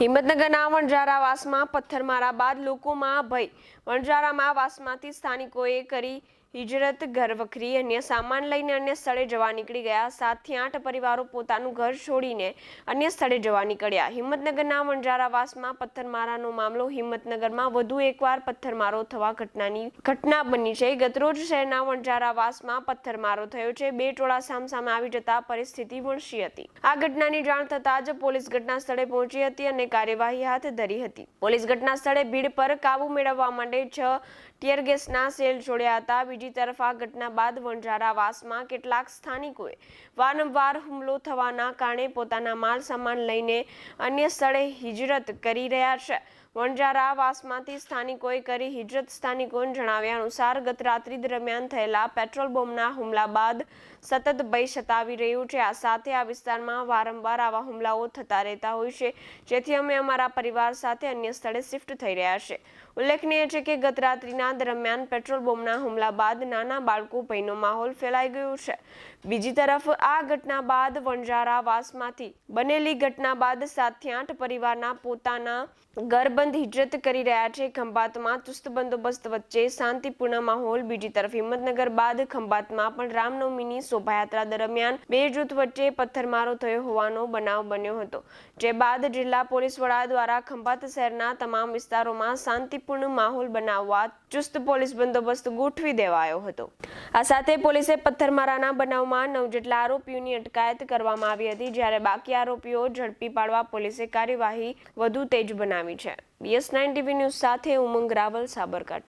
હિંમતનગરના વણઝારાવાસમાં પથ્થરમારા બાદ લોકોમાં ભય. વણઝારામાં વાસમાંથી સ્થાનિકોએ કરી હિજરત ઘર વખરી અન્ય સામાન લઈને અન્ય સ્થળે જવા નીકળી ગયા. સાતથી આઠ પરિવારો પોતાનું ઘર છોડીને અન્ય સ્થળે જવા નીકળ્યા. હિંમતનગરના વણઝારાવાસમાં પથ્થરમારાનો મામલો હિંમતનગરમાં વધુ એકવાર પથ્થરમારો થવા ઘટનાની ઘટના બની છે. ગતરોજ શહેરના વણઝારાવાસમાં પથ્થરમારો થયો છે. બે ટોળા સામસામે આવી જતા પરિસ્થિતિ વણસી હતી. આ ઘટનાની જાણ થતાં જ પોલીસ ઘટના સ્થળે પહોંચી હતી અને કાર્યવાહી હાથ ધરી હતી. પોલીસ ઘટના સ્થળે ભીડ પર કાબુ મેળવવા માટે છ ટીયર ગેસના સેલ છોડ્યા હતા. બીજી તરફ આ ઘટના બાદ વણઝારાવાસમાં કેટલાક સ્થાનિકોએ વારંવાર હુમલો થવાના કારણે પોતાના માલ સામાન લઈને અન્ય સ્થળે હિજરત કરી રહ્યા છે. વણઝારાવાસમાંથી સ્થાનિકોએ કરી હિજરત સ્થાનિકોને જણાવ્યા અનુસાર, ગત રાત્રિ દરમિયાન થયેલા પેટ્રોલ બોમ્બના હુમલા બાદ સતત ભય સતાવી રહ્યું છે. આ સાથે આ વિસ્તારમાં વારંવાર આવા હુમલાઓ થતા રહેતા હોય છે, જેથી અમે અમારા પરિવાર સાથે અન્ય સ્થળે શિફ્ટ થઈ રહ્યા છે. ઉલ્લેખનીય છે કે ગત રાત્રિના દરમિયાન પેટ્રોલ બોમ્બના હુમલા બાદ નાના બાળકો ભયનો માહોલ ફેલાઈ ગયો છે. બીજી તરફ આ ઘટના બાદ વણઝારાવાસમાંથી બનેલી ઘટના બાદ સાતથી આઠ પરિવારના પોતાના ઘરબંધ હિજરત કરી રહ્યા છે. ખંભાતમાં ચુસ્ત બંદોબસ્ત વચ્ચે શાંતિપૂર્ણ માહોલ. બીજી તરફ હિંમતનગર બાદ ખંભાતમાં પણ રામનવમીની શોભાયાત્રા દરમિયાન બે જૂથ વચ્ચે પથ્થરમારો થયો હોવાનો બનાવ બન્યો હતો. જે બાદ જિલ્લા પોલીસ વડા દ્વારા ખંભાત શહેરના તમામ વિસ્તારોમાં શાંતિપૂર્ણ માહોલ બનાવવા ચુસ્ત પોલીસ બંદોબસ્ત ગોઠવી દેવાયો હતો. આ સાથે પોલીસે પથ્થરમારાના બનાવમાં નવ જેટલા આરોપીઓની અટકાયત કરવામાં આવી હતી, જ્યારે બાકી આરોપીઓ ઝડપી પાડવા પોલીસે કાર્યવાહી વધુ તેજ બનાવી છે. બીએસ નાઇન ટીવી ન્યૂઝ સાથે ઉમંગ રાવલ, સાબરકાંઠા.